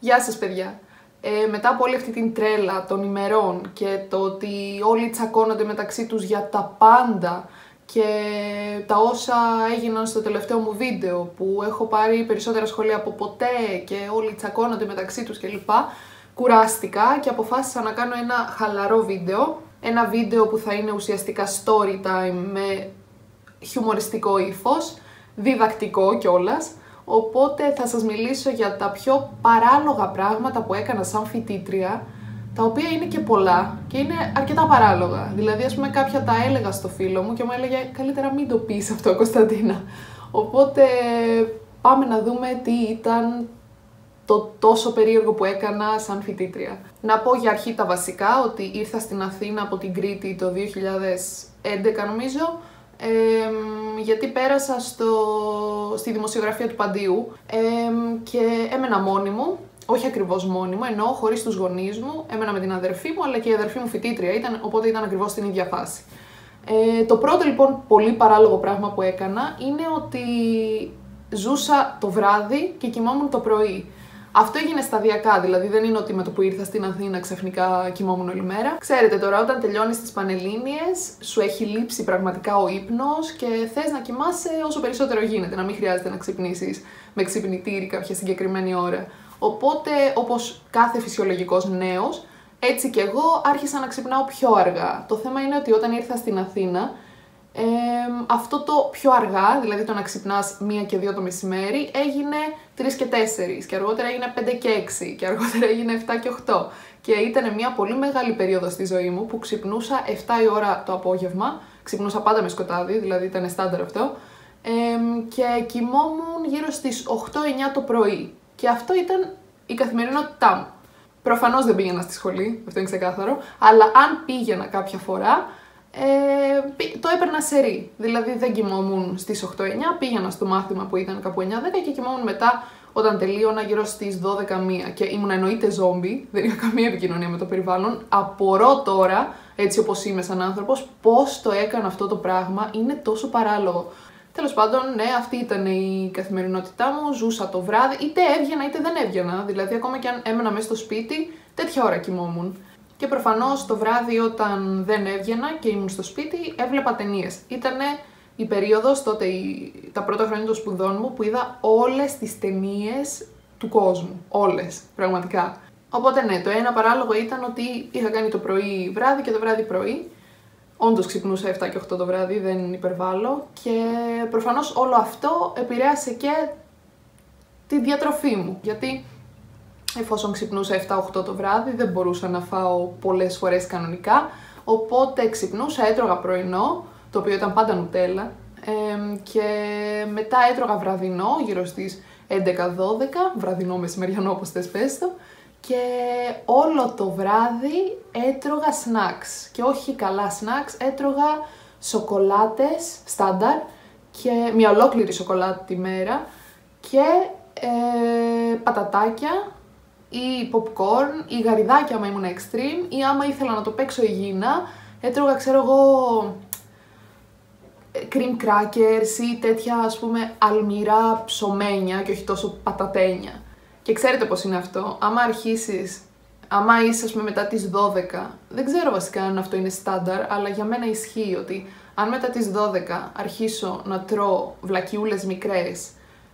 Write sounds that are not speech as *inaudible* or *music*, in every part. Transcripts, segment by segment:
Γεια σας παιδιά. Ε, μετά από όλη αυτή την τρέλα των ημερών και το ότι όλοι τσακώνονται μεταξύ τους για τα πάντα και τα όσα έγιναν στο τελευταίο μου βίντεο που έχω πάρει περισσότερα σχόλια από ποτέ και όλοι τσακώνονται μεταξύ τους κλπ. Κουράστηκα και αποφάσισα να κάνω ένα χαλαρό βίντεο. Ένα βίντεο που θα είναι ουσιαστικά story time με χιουμοριστικό ύφος, διδακτικό κιόλας. Οπότε θα σας μιλήσω για τα πιο παράλογα πράγματα που έκανα σαν φοιτήτρια, τα οποία είναι και πολλά και είναι αρκετά παράλογα. Δηλαδή, ας πούμε, κάποια τα έλεγα στο φίλο μου και μου έλεγε καλύτερα μην το πεις αυτό, Κωνσταντίνα. Οπότε πάμε να δούμε τι ήταν το τόσο περίεργο που έκανα σαν φοιτήτρια. Να πω για αρχή τα βασικά, ότι ήρθα στην Αθήνα από την Κρήτη το 2011 νομίζω, γιατί πέρασα στο, στη δημοσιογραφία του Παντίου και έμενα μόνη μου, όχι ακριβώς μόνη μου, ενώ χωρίς τους γονείς μου, έμενα με την αδερφή μου, αλλά και η αδερφή μου φοιτήτρια ήταν, οπότε ήταν ακριβώς στην ίδια φάση. Ε, το πρώτο λοιπόν πολύ παράλογο πράγμα που έκανα είναι ότι ζούσα το βράδυ και κοιμόμουν το πρωί. Αυτό έγινε σταδιακά, δηλαδή δεν είναι ότι με το που ήρθα στην Αθήνα ξαφνικά κοιμόμουν όλη μέρα. Ξέρετε τώρα, όταν τελειώνεις τις Πανελλήνιες, σου έχει λείψει πραγματικά ο ύπνος και θες να κοιμάσαι όσο περισσότερο γίνεται, να μην χρειάζεται να ξυπνήσεις με ξυπνητήρι κάποια συγκεκριμένη ώρα. Οπότε, όπως κάθε φυσιολογικός νέος, έτσι και εγώ άρχισα να ξυπνάω πιο αργά. Το θέμα είναι ότι όταν ήρθα στην Αθήνα, ε, αυτό το πιο αργά, δηλαδή το να ξυπνάς μία και δύο το μεσημέρι, έγινε 3 και 4 και αργότερα έγινε 5 και 6 και αργότερα έγινε 7 και 8. Και ήταν μια πολύ μεγάλη περίοδος στη ζωή μου που ξυπνούσα 7 η ώρα το απόγευμα, ξυπνούσα πάντα με σκοτάδι, δηλαδή ήταν στάνταρ αυτό, ε, και κοιμόμουν γύρω στις 8-9 το πρωί. Και αυτό ήταν η καθημερινότητά μου. Προφανώς δεν πήγαινα στη σχολή, αυτό είναι ξεκάθαρο, αλλά αν πήγαινα κάποια φορά, ε, το έπαιρνα σε ρί. Δηλαδή δεν κοιμόμουν στις 8-9, πήγαινα στο μάθημα που ήταν κάπου 9-10 και κοιμόμουν μετά όταν τελείωνα γύρω στις 12-1 και ήμουν εννοείται ζόμπι, δεν είχα καμία επικοινωνία με το περιβάλλον. Απορώ τώρα, έτσι όπως είμαι σαν άνθρωπος, πώς το έκανα αυτό το πράγμα, είναι τόσο παράλογο. Τέλος πάντων, ναι, αυτή ήταν η καθημερινότητά μου. Ζούσα το βράδυ, είτε έβγαινα είτε δεν έβγαινα. Δηλαδή, ακόμα και αν έμενα μέσα στο σπίτι, τέτοια ώρα κοιμόμουν. Και προφανώς το βράδυ όταν δεν έβγαινα και ήμουν στο σπίτι, έβλεπα ταινίες. Ήτανε η περίοδος τότε, η, τα πρώτα χρόνια των σπουδών μου, που είδα όλες τις ταινίες του κόσμου. Όλες, πραγματικά. Οπότε ναι, το ένα παράλογο ήταν ότι είχα κάνει το πρωί βράδυ και το βράδυ πρωί. Όντως ξυπνούσα 7 και 8 το βράδυ, δεν υπερβάλλω. Και προφανώς όλο αυτό επηρέασε και τη διατροφή μου. Γιατί εφόσον ξυπνούσα 7-8 το βράδυ, δεν μπορούσα να φάω πολλές φορές κανονικά, οπότε ξυπνούσα, έτρωγα πρωινό, το οποίο ήταν πάντα νουτέλα, και μετά έτρωγα βραδινό, γύρω στις 11-12, βραδινό μεσημεριανό όπως θες πες το, και όλο το βράδυ έτρωγα snacks. Και όχι καλά snacks, έτρωγα σοκολάτες στάνταρ και μια ολόκληρη σοκολάτα τη μέρα και ε, πατατάκια ή popcorn ή γαριδάκια άμα ήμουν extreme ή άμα ήθελα να το παίξω υγιεινά, έτρωγα ξέρω εγώ cream crackers ή τέτοια ας πούμε αλμυρά ψωμένια και όχι τόσο πατατένια. Και ξέρετε πώς είναι αυτό, άμα αρχίσεις, άμα είσαι ας πούμε μετά τις 12, δεν ξέρω βασικά αν αυτό είναι στάνταρ, αλλά για μένα ισχύει ότι αν μετά τις 12 αρχίσω να τρώω βλακιούλες μικρές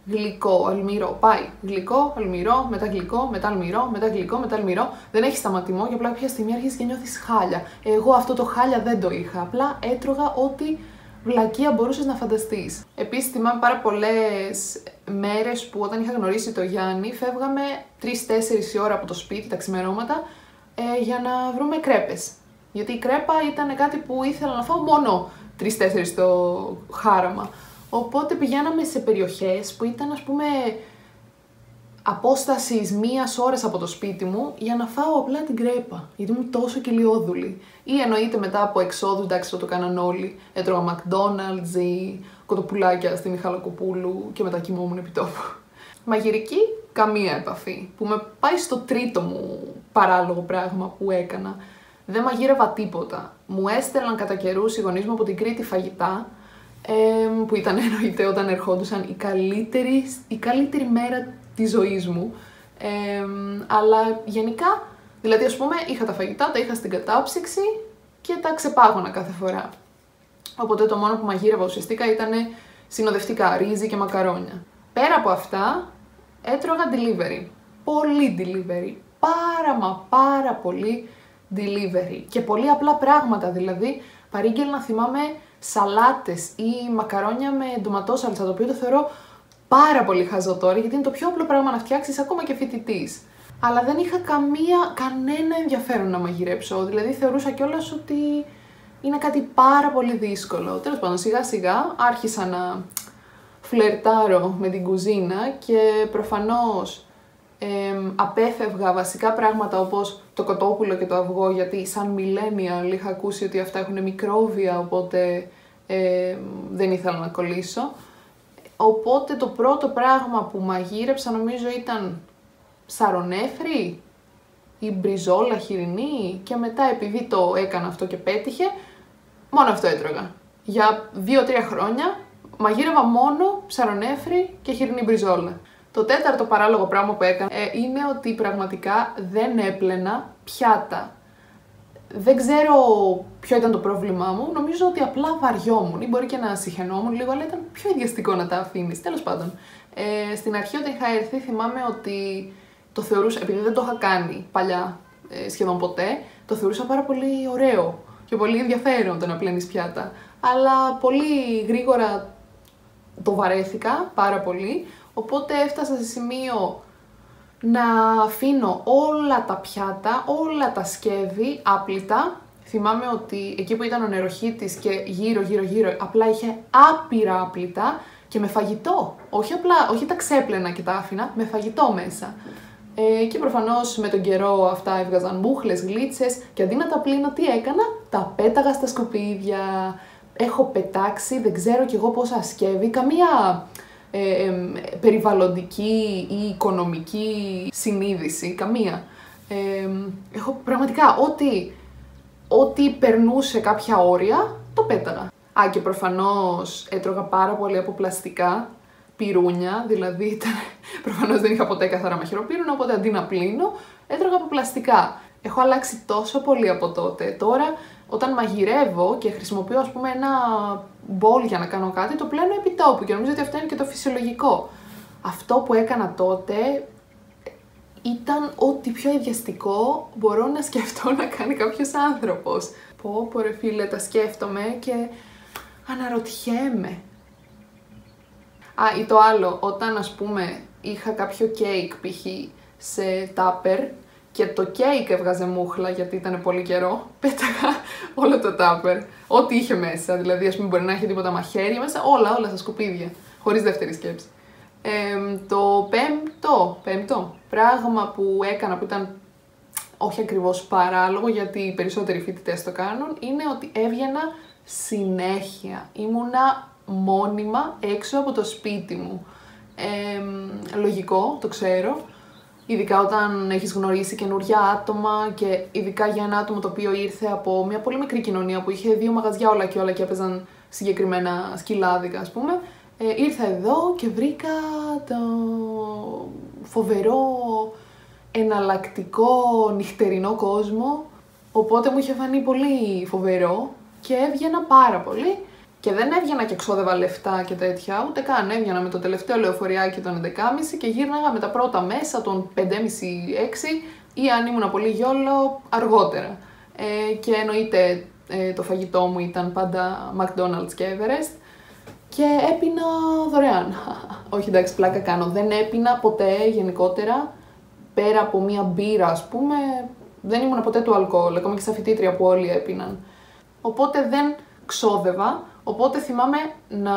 γλυκό, αλμυρό. Πάει γλυκό, αλμυρό, μετά γλυκό, μετά αλμυρό, μετά γλυκό, μετά αλμυρό. Δεν έχει σταματημό και απλά κάποια στιγμή αρχίζεις και νιώθεις χάλια. Εγώ αυτό το χάλια δεν το είχα. Απλά έτρωγα ό,τι βλακεία μπορούσες να φανταστείς. Επίσης, θυμάμαι πάρα πολλές μέρες που όταν είχα γνωρίσει το Γιάννη, φεύγαμε 3-4 η ώρα από το σπίτι, τα ξημερώματα, ε, για να βρούμε κρέπες. Γιατί η κρέπα ήταν κάτι που ήθελα να φάω μόνο 3-4 στο χάραμα. Οπότε πηγαίναμε σε περιοχές που ήταν ας πούμε απόστασης μίας ώρας από το σπίτι μου για να φάω απλά την κρέπα. Γιατί ήμουν τόσο κυλιόδουλη. Ή εννοείται μετά από εξόδους, εντάξει, το κάναν όλοι. Έτρωγα McDonald's ή κοτοπουλάκια στη Μιχαλοκοπούλου και μετά κοιμόμουν επί τόπου. Μαγειρική, καμία επαφή. Που με πάει στο τρίτο μου παράλογο πράγμα που έκανα. Δεν μαγείρευα τίποτα. Μου έστελναν κατά καιρούς οι γονείς μου από την Κρήτη φαγητά ε, που ήταν εννοείται όταν ερχόντουσαν η καλύτερη, η καλύτερη μέρα της ζωής μου. Ε, αλλά γενικά, δηλαδή ας πούμε είχα τα φαγητά, τα είχα στην κατάψυξη και τα ξεπάγωνα κάθε φορά. Οπότε το μόνο που μαγείρευα ουσιαστικά ήταν συνοδευτικά, ρύζι και μακαρόνια. Πέρα από αυτά, έτρωγα delivery. Πολύ delivery. Πάρα μα πάρα πολύ delivery. Και πολύ απλά πράγματα, δηλαδή παρήγγελνα θυμάμαι σαλάτες ή μακαρόνια με ντοματόσαλτσα, το οποίο το θεωρώ πάρα πολύ χαζό τώρα, γιατί είναι το πιο απλό πράγμα να φτιάξεις ακόμα και φοιτητής. Αλλά δεν είχα καμία, κανένα ενδιαφέρον να μαγειρέψω, δηλαδή θεωρούσα κιόλας ότι είναι κάτι πάρα πολύ δύσκολο. Τέλος πάντων, σιγά σιγά άρχισα να φλερτάρω με την κουζίνα και προφανώς ε, απέφευγα βασικά πράγματα όπως το κοτόπουλο και το αυγό γιατί σαν millennial είχα ακούσει ότι αυτά έχουν μικρόβια οπότε ε, δεν ήθελα να κολλήσω. Οπότε το πρώτο πράγμα που μαγείρεψα νομίζω ήταν σαρονέφρι ή μπριζόλα χοιρινή και μετά επειδή το έκανα αυτό και πέτυχε, μόνο αυτό έτρωγα. Για δύο-τρία χρόνια μαγείρευα μόνο ψαρονέφρι και χοιρινή μπριζόλα. Το τέταρτο παράλογο πράγμα που έκανα ε, είναι ότι πραγματικά δεν έπλαινα πιάτα. Δεν ξέρω ποιο ήταν το πρόβλημά μου. Νομίζω ότι απλά βαριόμουν ή μπορεί και να συχαινόμουν λίγο, αλλά ήταν πιο ιδιαστικό να τα αφήνεις. Τέλος πάντων. Ε, στην αρχή, όταν είχα έρθει, θυμάμαι ότι το θεωρούσα, επειδή δεν το είχα κάνει παλιά ε, σχεδόν ποτέ, το θεωρούσα πάρα πολύ ωραίο και πολύ ενδιαφέρον το να πλένεις πιάτα. Αλλά πολύ γρήγορα το βαρέθηκα πάρα πολύ, οπότε έφτασα σε σημείο να αφήνω όλα τα πιάτα, όλα τα σκεύη άπλυτα. Θυμάμαι ότι εκεί που ήταν ο νεροχύτης και γύρω γύρω γύρω απλά είχε άπειρα άπλυτα και με φαγητό. Όχι απλά, όχι τα ξέπλαινα και τα άφηνα, με φαγητό μέσα. Ε, και προφανώς με τον καιρό αυτά έβγαζαν μούχλες, γλίτσες και αντί να τα πλύνω τι έκανα, τα πέταγα στα σκουπίδια έχω πετάξει, δεν ξέρω κι εγώ πόσα σκεύη, καμία ε, περιβαλλοντική ή οικονομική συνείδηση, καμία. έχω πραγματικά ό,τι, ό,τι περνούσε κάποια όρια, το πέταγα. Α, και προφανώς έτρωγα πάρα πολύ από πλαστικά, πυρούνια, δηλαδή ήταν, *laughs* προφανώς δεν είχα ποτέ καθαρά μαχαιροπύρουνα, οπότε αντί να πλύνω, έτρωγα από πλαστικά. Έχω αλλάξει τόσο πολύ από τότε. Τώρα όταν μαγειρεύω και χρησιμοποιώ ας πούμε ένα μπολ για να κάνω κάτι, το πλένω επί τόπου και νομίζω ότι αυτό είναι και το φυσιολογικό. Αυτό που έκανα τότε ήταν ό,τι πιο ιδιαστικό μπορώ να σκεφτώ να κάνει κάποιος άνθρωπος. Πω, πω ρε φίλε, τα σκέφτομαι και αναρωτιέμαι. Α, ή το άλλο, όταν ας πούμε είχα κάποιο κέικ π.χ. σε τάπερ και το κέικ έβγαζε μούχλα γιατί ήταν πολύ καιρό, *laughs* πέταγα όλο το τάπερ. Ό,τι είχε μέσα. Δηλαδή, ας πούμε, μπορεί να έχει τίποτα μαχαίρια μέσα, όλα, όλα στα σκουπίδια. Χωρίς δεύτερη σκέψη. Ε, το πέμπτο, πέμπτο πράγμα που έκανα που ήταν όχι ακριβώς παράλογο γιατί οι περισσότεροι φοιτητές το κάνουν, είναι ότι έβγαινα συνέχεια. Ήμουνα μόνιμα έξω από το σπίτι μου. Ε, λογικό, το ξέρω, Ειδικά όταν έχεις γνωρίσει καινούργια άτομα και ειδικά για ένα άτομο το οποίο ήρθε από μια πολύ μικρή κοινωνία που είχε δύο μαγαζιά όλα και όλα και έπαιζαν συγκεκριμένα σκυλάδικα ας πούμε. Ε, ήρθα εδώ και βρήκα το φοβερό εναλλακτικό νυχτερινό κόσμο οπότε μου είχε φανεί πολύ φοβερό και έβγαινα πάρα πολύ και δεν έβγαινα και ξόδευα λεφτά και τέτοια, ούτε καν έβγαινα με το τελευταίο λεωφοριάκι των 11.30 και γύρναγα με τα πρώτα μέσα των 5.30-6 ή αν ήμουν πολύ γιόλο αργότερα. Ε, και εννοείται ε, το φαγητό μου ήταν πάντα McDonald's και Everest και έπινα δωρεάν. *laughs* Όχι εντάξει πλάκα κάνω, δεν έπινα ποτέ γενικότερα πέρα από μία μπύρα ας πούμε, δεν ήμουν ποτέ του αλκοόλ, ακόμα και στα φοιτήτρια που όλοι έπιναν. Οπότε δεν ξόδευα, Οπότε θυμάμαι να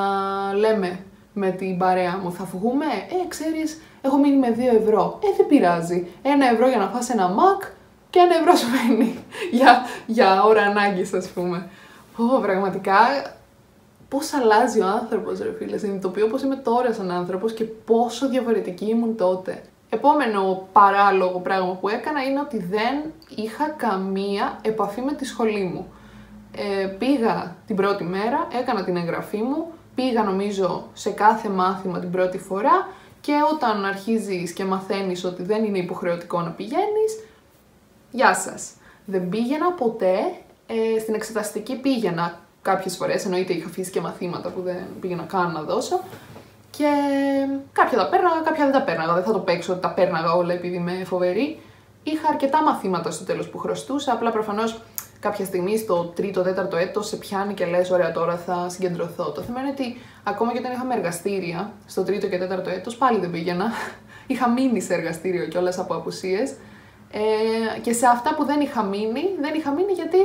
λέμε με την παρέα μου, θα βγούμε, ε, ξέρεις, έχω μείνει με 2 ευρώ. Ε, δεν πειράζει. Ένα ευρώ για να φας ένα μακ και ένα ευρώ σου μένει *laughs* για, για ώρα ανάγκης, ας πούμε. Ω, πραγματικά, πώς αλλάζει ο άνθρωπος, ρε φίλε, συνειδητοποιώ πώς είμαι τώρα σαν άνθρωπος και πόσο διαφορετική ήμουν τότε. Επόμενο παράλογο πράγμα που έκανα είναι ότι δεν είχα καμία επαφή με τη σχολή μου ε, πήγα την πρώτη μέρα, έκανα την εγγραφή μου, πήγα νομίζω σε κάθε μάθημα την πρώτη φορά Και όταν αρχίζεις και μαθαίνεις ότι δεν είναι υποχρεωτικό να πηγαίνεις, γεια σας. Δεν πήγαινα ποτέ, ε, στην εξεταστική πήγαινα κάποιες φορές, εννοείται είχα αφήσει και μαθήματα που δεν πήγαινα καν να δώσω. Και κάποια τα πέρναγα, κάποια δεν τα πέρναγα. Δεν θα το παίξω ότι τα πέρναγα όλα επειδή είμαι φοβερή. Είχα αρκετά μαθήματα στο τέλος που χρωστούσα. Απλά προφανώς κάποια στιγμή στο τρίτο-τέταρτο έτος σε πιάνει και λες: Ωραία, τώρα θα συγκεντρωθώ. Το θέμα είναι ότι ακόμα και όταν είχαμε εργαστήρια στο τρίτο και τέταρτο έτος, πάλι δεν πήγαινα. *laughs* είχα μείνει σε εργαστήριο κιόλας από απουσίες. Ε, και σε αυτά που δεν είχα μείνει, δεν είχα μείνει γιατί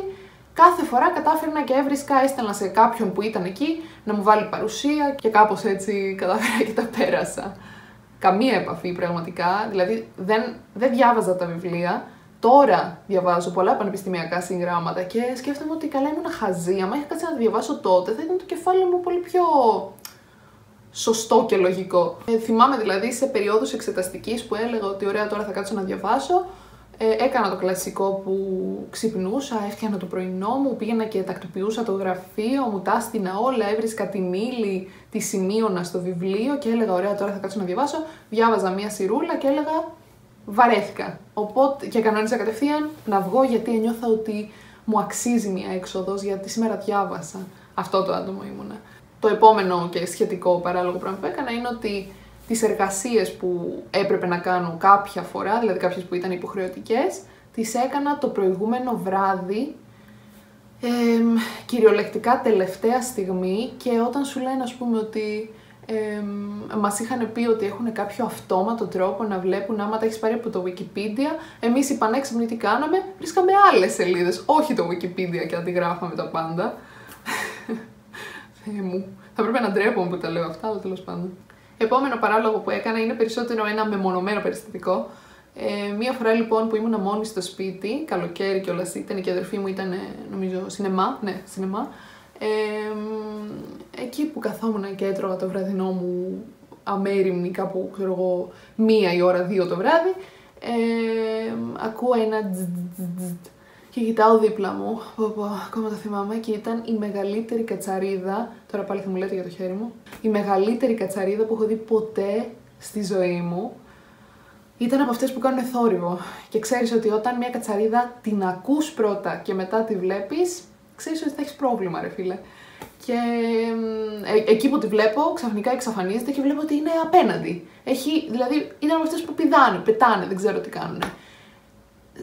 κάθε φορά κατάφερνα και έβρισκα, έστελνα σε κάποιον που ήταν εκεί να μου βάλει παρουσία και κάπως έτσι *laughs* κατάφερα και τα πέρασα. Καμία επαφή πραγματικά, δηλαδή δεν, δεν διάβαζα τα βιβλία, Τώρα διαβάζω πολλά πανεπιστημιακά συγγράμματα και σκέφτομαι ότι καλά ήμουν χαζή. Αν είχα κάτσει να διαβάσω τότε, θα ήταν το κεφάλι μου πολύ πιο σωστό και λογικό. Ε, θυμάμαι δηλαδή σε περιόδους εξεταστικής που έλεγα ότι ωραία τώρα θα κάτσω να διαβάσω, ε, έκανα το κλασικό που ξυπνούσα, έφτιανα το πρωινό μου, πήγαινα και τακτοποιούσα το γραφείο, μου τα όλα, έβρισκα την ύλη, τη σημείωνα στο βιβλίο και έλεγα ωραία τώρα θα κάτσω να διαβάσω, διάβαζα μία σιρούλα και έλεγα βαρέθηκα. Οπότε και κανόνιζα κατευθείαν να βγω γιατί ένιωθα ότι μου αξίζει μία έξοδος γιατί σήμερα διάβασα. Αυτό το άτομο ήμουνα. Το επόμενο και σχετικό παράλογο πράγμα που έκανα είναι ότι τις εργασίες που έπρεπε να κάνω κάποια φορά, δηλαδή κάποιες που ήταν υποχρεωτικές, τις έκανα το προηγούμενο βράδυ, ε, κυριολεκτικά τελευταία στιγμή και όταν σου λένε ας πούμε ότι ε, μας είχαν πει ότι έχουν κάποιο αυτόματο τρόπο να βλέπουν άμα τα έχεις πάρει από το Wikipedia, εμείς οι πανέξυπνοι τι κάναμε, βρίσκαμε άλλες σελίδες, όχι το Wikipedia και αντιγράφαμε τα πάντα. Θεέ μου, θα πρέπει να ντρέπομαι που τα λέω αυτά, αλλά τέλος πάντων. Επόμενο παράλογο που έκανα είναι περισσότερο ένα μεμονωμένο περιστατικό. Ε, μία φορά λοιπόν που ήμουν μόνη στο σπίτι, καλοκαίρι κιόλας ήταν και η αδερφή μου ήταν, νομίζω, σινεμά. Ναι, σινεμά. Ε, εκεί που καθόμουν και έτρωγα το βραδινό μου αμέριμνη, κάπου ξέρω εγώ, μία η ώρα, δύο το βράδυ, ε, ακούω ένα και κοιτάω δίπλα μου, πω, ακόμα το θυμάμαι, και ήταν η μεγαλύτερη κατσαρίδα, τώρα πάλι θα μου λέτε για το χέρι μου, η μεγαλύτερη κατσαρίδα που έχω δει ποτέ στη ζωή μου. Ήταν από αυτές που κάνουν θόρυβο. Και ξέρεις ότι όταν μια κατσαρίδα την ακούς πρώτα και μετά τη βλέπεις, ξέρεις ότι θα έχεις πρόβλημα ρε φίλε. Και ε, εκεί που τη βλέπω, ξαφνικά εξαφανίζεται και βλέπω ότι είναι απέναντι. Έχει, δηλαδή, ήταν από αυτές που πηδάνε, πετάνε, δεν ξέρω τι κάνουν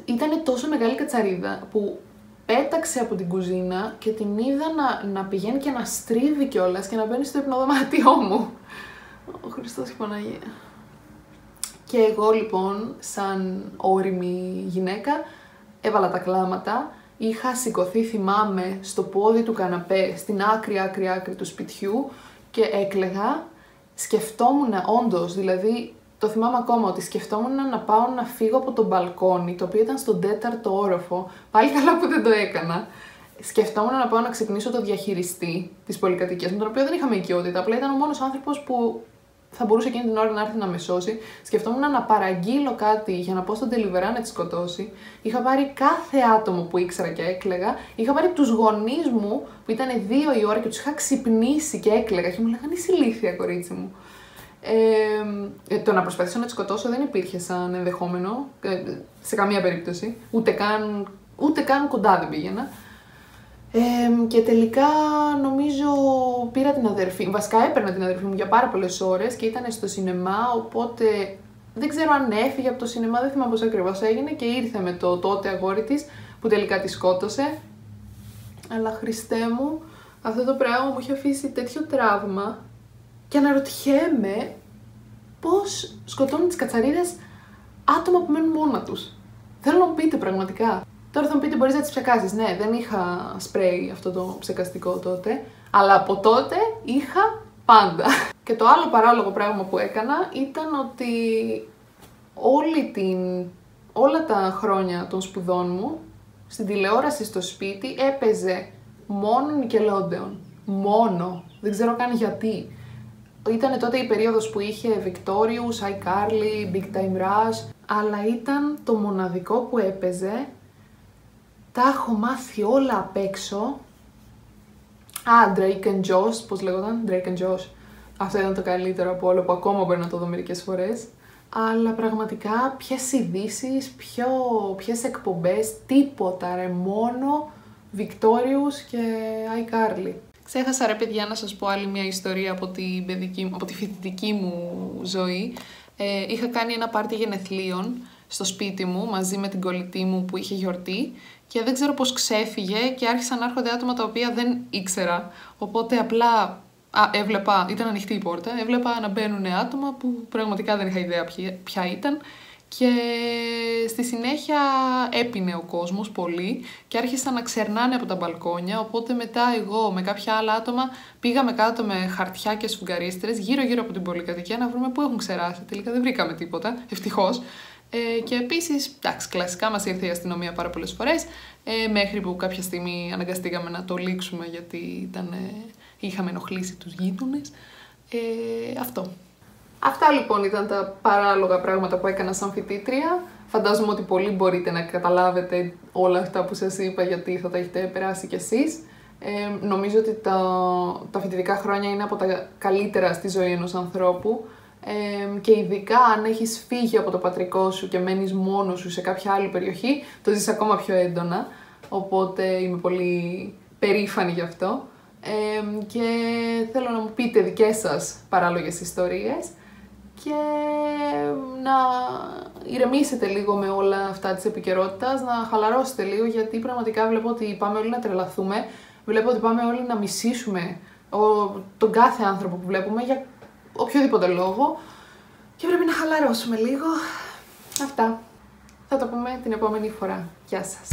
ήταν τόσο μεγάλη κατσαρίδα που πέταξε από την κουζίνα και την είδα να, να πηγαίνει και να στρίβει κιόλας και να μπαίνει στο υπνοδωμάτιό μου. Ο Χριστός και Παναγία. Και εγώ λοιπόν, σαν όρημη γυναίκα, έβαλα τα κλάματα, είχα σηκωθεί, θυμάμαι, στο πόδι του καναπέ, στην άκρη, άκρη, άκρη του σπιτιού και έκλεγα. Σκεφτόμουν όντως, δηλαδή το θυμάμαι ακόμα ότι σκεφτόμουν να πάω να φύγω από το μπαλκόνι, το οποίο ήταν στον τέταρτο όροφο. Πάλι καλά που δεν το έκανα. Σκεφτόμουν να πάω να ξυπνήσω το διαχειριστή της πολυκατοικίας, με τον οποίο δεν είχαμε οικειότητα. Απλά ήταν ο μόνος άνθρωπος που θα μπορούσε εκείνη την ώρα να έρθει να με σώσει. Σκεφτόμουν να παραγγείλω κάτι για να πω στον Τελιβερά να τη σκοτώσει. Είχα πάρει κάθε άτομο που ήξερα και έκλεγα. Είχα πάρει τους γονείς μου που ήταν δύο η ώρα και τους είχα ξυπνήσει και έκλεγα και μου λέγανε Είσαι ηλίθεια, κορίτσι μου. Ε, το να προσπαθήσω να τη σκοτώσω δεν υπήρχε σαν ενδεχόμενο ε, σε καμία περίπτωση. Ούτε καν, ούτε καν κοντά δεν πήγαινα. Ε, και τελικά νομίζω πήρα την αδερφή Βασικά έπαιρνα την αδερφή μου για πάρα πολλές ώρες και ήταν στο σινεμά. Οπότε δεν ξέρω αν έφυγε από το σινεμά, δεν θυμάμαι πώς ακριβώς έγινε και ήρθε με το τότε αγόρι της που τελικά τη σκότωσε. Αλλά Χριστέ μου, αυτό το πράγμα μου είχε αφήσει τέτοιο τραύμα και αναρωτιέμαι πώς σκοτώνουν τις κατσαρίδες άτομα που μένουν μόνα τους. Θέλω να μου πείτε πραγματικά. Τώρα θα μου πείτε μπορείς να τις ψεκάσεις. Ναι, δεν είχα σπρέι αυτό το ψεκαστικό τότε, αλλά από τότε είχα πάντα. *laughs* Και το άλλο παράλογο πράγμα που έκανα ήταν ότι όλη την, όλα τα χρόνια των σπουδών μου στην τηλεόραση στο σπίτι έπαιζε μόνο Nickelodeon. Μόνο. Δεν ξέρω καν γιατί. Ήταν τότε η περίοδος που είχε Victorious, iCarly, Big Time Rush, αλλά ήταν το μοναδικό που έπαιζε. Τα έχω μάθει όλα απ' έξω. Α, Drake and Josh, πώς λέγονταν, Drake and Josh. Αυτό ήταν το καλύτερο από όλο που ακόμα μπορεί να το δω μερικές φορές. Αλλά πραγματικά ποιες ειδήσεις, ποιο, ποιες εκπομπές, τίποτα ρε, μόνο Victorious και iCarly. Ξέχασα ρε παιδιά να σας πω άλλη μια ιστορία από, την παιδική, από τη φοιτητική μου ζωή. Ε, είχα κάνει ένα πάρτι γενεθλίων στο σπίτι μου μαζί με την κολλητή μου που είχε γιορτή και δεν ξέρω πώς ξέφυγε και άρχισαν να έρχονται άτομα τα οποία δεν ήξερα. Οπότε απλά α, έβλεπα, ήταν ανοιχτή η πόρτα, έβλεπα να μπαίνουν άτομα που πραγματικά δεν είχα ιδέα ποια ήταν και στη συνέχεια έπινε ο κόσμος πολύ και άρχισαν να ξερνάνε από τα μπαλκόνια, οπότε μετά εγώ με κάποια άλλα άτομα πήγαμε κάτω με χαρτιά και σφουγγαρίστρες γύρω γύρω από την πολυκατοικία να βρούμε πού έχουν ξεράσει. Τελικά δεν βρήκαμε τίποτα, ευτυχώς. Ε, και επίσης, εντάξει, κλασικά μας ήρθε η αστυνομία πάρα πολλές φορές. Ε, μέχρι που κάποια στιγμή αναγκαστήκαμε να το λήξουμε γιατί ήταν, ε, είχαμε ενοχλήσει τους γείτονες. Ε, αυτό. Αυτά λοιπόν ήταν τα παράλογα πράγματα που έκανα σαν φοιτήτρια. Φαντάζομαι ότι πολλοί μπορείτε να καταλάβετε όλα αυτά που σας είπα γιατί θα τα έχετε περάσει κι εσείς. Ε, νομίζω ότι τα, τα φοιτητικά χρόνια είναι από τα καλύτερα στη ζωή ενός ανθρώπου ε, και ειδικά αν έχεις φύγει από το πατρικό σου και μένεις μόνος σου σε κάποια άλλη περιοχή, το ζεις ακόμα πιο έντονα, οπότε είμαι πολύ περήφανη γι' αυτό. Ε, και θέλω να μου πείτε δικές σας παράλογες ιστορίες και να ηρεμήσετε λίγο με όλα αυτά της επικαιρότητας, να χαλαρώσετε λίγο γιατί πραγματικά βλέπω ότι πάμε όλοι να τρελαθούμε, βλέπω ότι πάμε όλοι να μισήσουμε τον κάθε άνθρωπο που βλέπουμε για οποιοδήποτε λόγο και πρέπει να χαλαρώσουμε λίγο. Αυτά. Θα το πούμε την επόμενη φορά. Γεια σας.